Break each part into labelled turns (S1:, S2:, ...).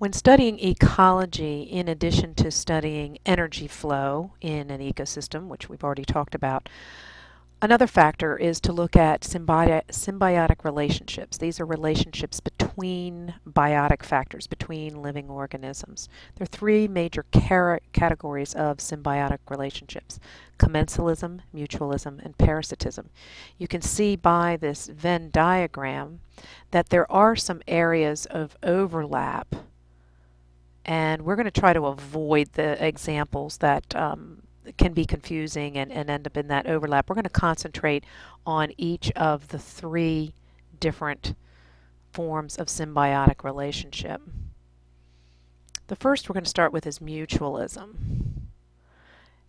S1: When studying ecology, in addition to studying energy flow in an ecosystem, which we've already talked about, another factor is to look at symbi symbiotic relationships. These are relationships between biotic factors, between living organisms. There are three major categories of symbiotic relationships, commensalism, mutualism, and parasitism. You can see by this Venn diagram that there are some areas of overlap and we're going to try to avoid the examples that um, can be confusing and, and end up in that overlap. We're going to concentrate on each of the three different forms of symbiotic relationship. The first we're going to start with is mutualism.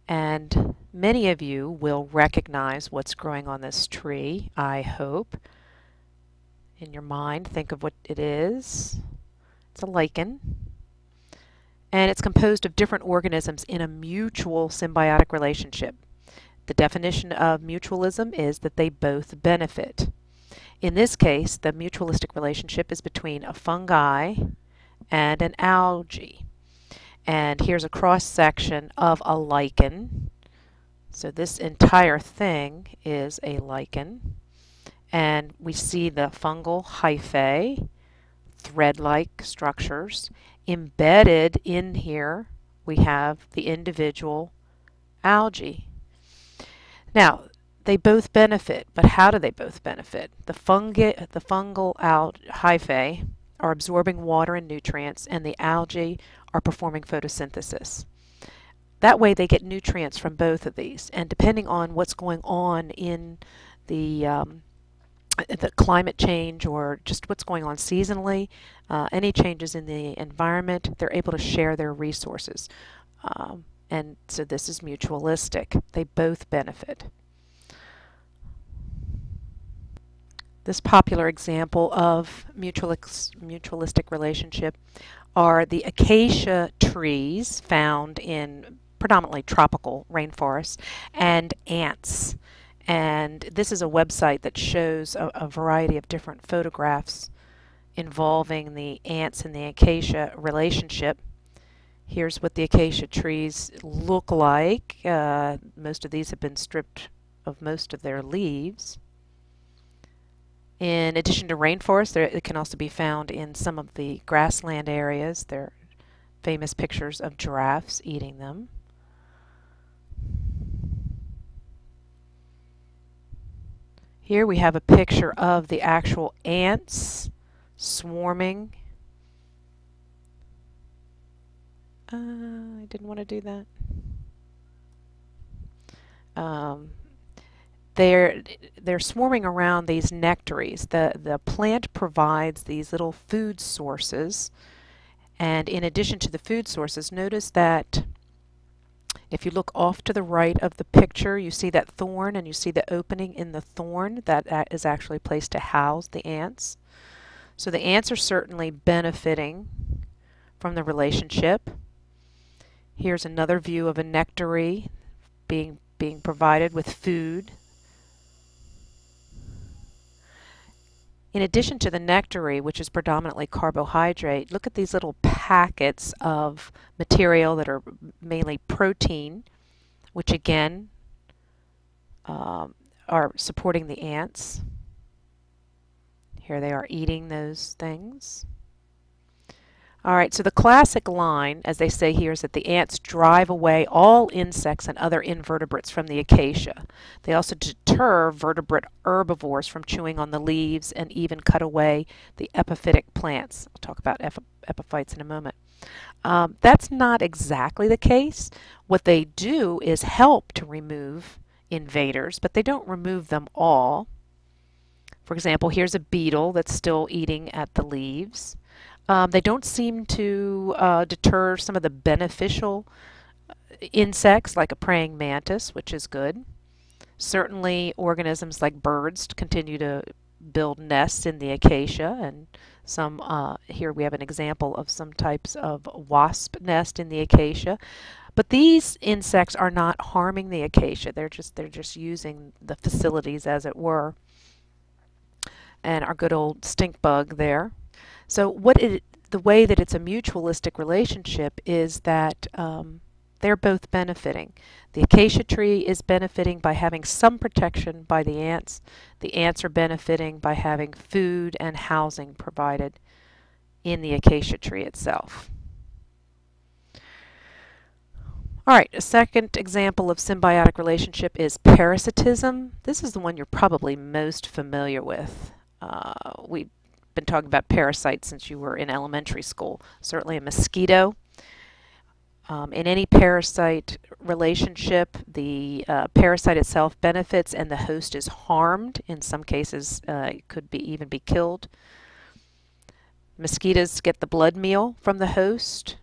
S1: And many of you will recognize what's growing on this tree, I hope. In your mind, think of what it is. It's a lichen and it's composed of different organisms in a mutual symbiotic relationship. The definition of mutualism is that they both benefit. In this case, the mutualistic relationship is between a fungi and an algae. And here's a cross section of a lichen. So this entire thing is a lichen. And we see the fungal hyphae, thread-like structures, embedded in here we have the individual algae. Now, they both benefit, but how do they both benefit? The, fungi, the fungal hyphae are absorbing water and nutrients, and the algae are performing photosynthesis. That way they get nutrients from both of these, and depending on what's going on in the um, the climate change or just what's going on seasonally, uh, any changes in the environment, they're able to share their resources. Um, and so this is mutualistic. They both benefit. This popular example of mutual mutualistic relationship are the acacia trees found in predominantly tropical rainforests and ants. And this is a website that shows a, a variety of different photographs involving the ants and the acacia relationship. Here's what the acacia trees look like. Uh, most of these have been stripped of most of their leaves. In addition to rainforests, there, it can also be found in some of the grassland areas. There are famous pictures of giraffes eating them. Here we have a picture of the actual ants swarming. Uh, I didn't want to do that. Um, they're they're swarming around these nectaries. The the plant provides these little food sources, and in addition to the food sources, notice that if you look off to the right of the picture, you see that thorn and you see the opening in the thorn that is actually placed to house the ants. So the ants are certainly benefiting from the relationship. Here's another view of a nectary being, being provided with food. In addition to the nectary, which is predominantly carbohydrate, look at these little packets of material that are mainly protein, which again um, are supporting the ants. Here they are eating those things. All right, so the classic line, as they say here, is that the ants drive away all insects and other invertebrates from the acacia. They also deter vertebrate herbivores from chewing on the leaves and even cut away the epiphytic plants. I'll talk about epiphytes in a moment. Um, that's not exactly the case. What they do is help to remove invaders, but they don't remove them all. For example, here's a beetle that's still eating at the leaves. Um, they don't seem to uh, deter some of the beneficial uh, insects like a praying mantis, which is good. Certainly organisms like birds continue to build nests in the acacia and some uh, here we have an example of some types of wasp nest in the acacia. But these insects are not harming the acacia. They're just they're just using the facilities as it were and our good old stink bug there so what it, the way that it's a mutualistic relationship is that um, they're both benefiting. The acacia tree is benefiting by having some protection by the ants. The ants are benefiting by having food and housing provided in the acacia tree itself. All right, a second example of symbiotic relationship is parasitism. This is the one you're probably most familiar with. Uh, we've been talking about parasites since you were in elementary school. Certainly a mosquito. Um, in any parasite relationship, the uh, parasite itself benefits and the host is harmed. In some cases, uh, it could be even be killed. Mosquitoes get the blood meal from the host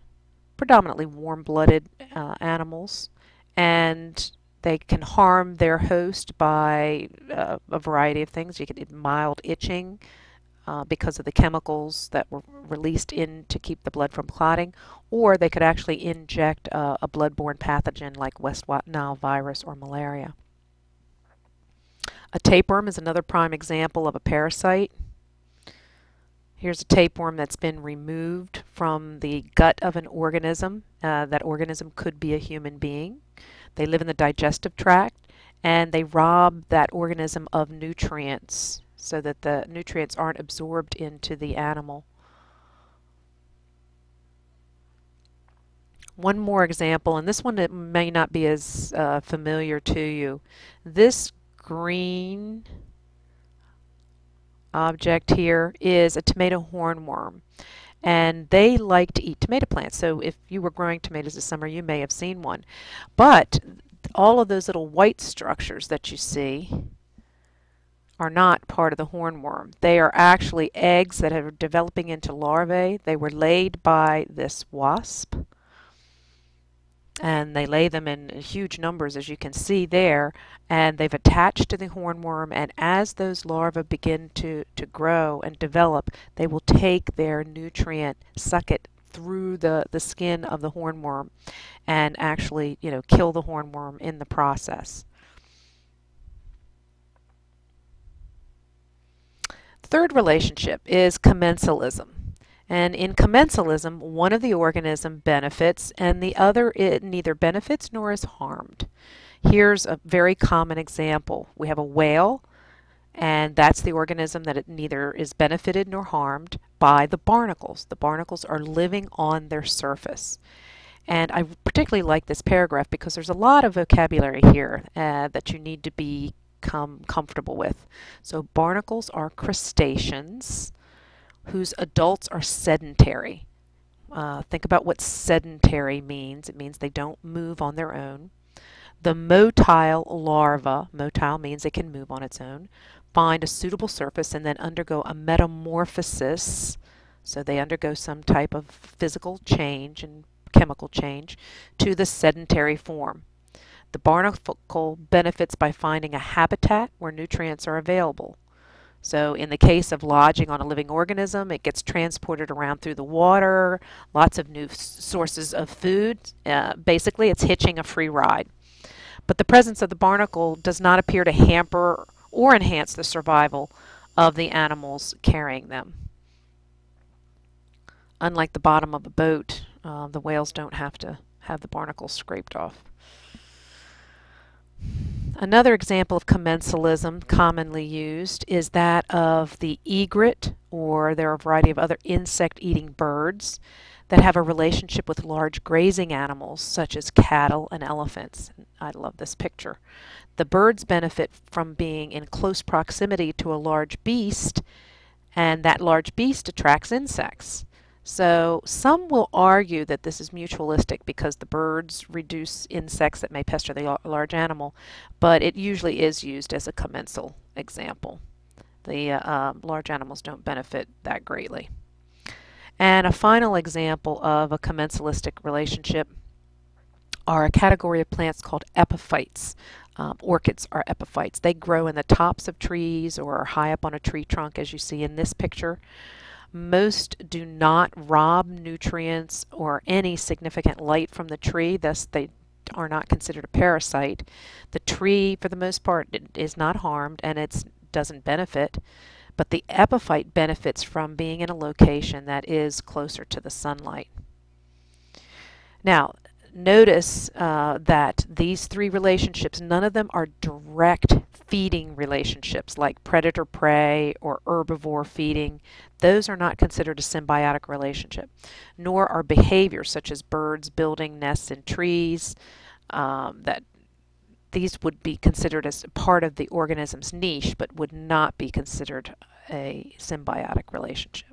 S1: predominantly warm-blooded uh, animals, and they can harm their host by uh, a variety of things. You get mild itching uh, because of the chemicals that were released in to keep the blood from clotting, or they could actually inject uh, a bloodborne pathogen like West Nile virus or malaria. A tapeworm is another prime example of a parasite. Here's a tapeworm that's been removed from the gut of an organism. Uh, that organism could be a human being. They live in the digestive tract and they rob that organism of nutrients so that the nutrients aren't absorbed into the animal. One more example, and this one may not be as uh, familiar to you. This green object here is a tomato hornworm. And they like to eat tomato plants. So if you were growing tomatoes this summer, you may have seen one. But all of those little white structures that you see are not part of the hornworm. They are actually eggs that are developing into larvae. They were laid by this wasp and they lay them in huge numbers as you can see there and they've attached to the hornworm and as those larvae begin to, to grow and develop they will take their nutrient suck it through the, the skin of the hornworm and actually you know kill the hornworm in the process. Third relationship is commensalism. And in commensalism, one of the organism benefits and the other it neither benefits nor is harmed. Here's a very common example. We have a whale and that's the organism that it neither is benefited nor harmed by the barnacles. The barnacles are living on their surface. And I particularly like this paragraph because there's a lot of vocabulary here uh, that you need to become comfortable with. So barnacles are crustaceans whose adults are sedentary. Uh, think about what sedentary means. It means they don't move on their own. The motile larva, motile means it can move on its own, find a suitable surface and then undergo a metamorphosis. So they undergo some type of physical change and chemical change to the sedentary form. The barnacle benefits by finding a habitat where nutrients are available. So in the case of lodging on a living organism, it gets transported around through the water, lots of new sources of food. Uh, basically, it's hitching a free ride. But the presence of the barnacle does not appear to hamper or enhance the survival of the animals carrying them. Unlike the bottom of a boat, uh, the whales don't have to have the barnacles scraped off. Another example of commensalism commonly used is that of the egret, or there are a variety of other insect-eating birds that have a relationship with large grazing animals such as cattle and elephants. I love this picture. The birds benefit from being in close proximity to a large beast, and that large beast attracts insects. So some will argue that this is mutualistic because the birds reduce insects that may pester the large animal, but it usually is used as a commensal example. The uh, um, large animals don't benefit that greatly. And a final example of a commensalistic relationship are a category of plants called epiphytes. Um, orchids are epiphytes. They grow in the tops of trees or high up on a tree trunk as you see in this picture. Most do not rob nutrients or any significant light from the tree, thus they are not considered a parasite. The tree, for the most part, is not harmed and it doesn't benefit. but the epiphyte benefits from being in a location that is closer to the sunlight. Now, notice uh, that these three relationships, none of them are direct feeding relationships like predator-prey or herbivore feeding. Those are not considered a symbiotic relationship, nor are behaviors such as birds building nests in trees um, that these would be considered as part of the organism's niche but would not be considered a symbiotic relationship.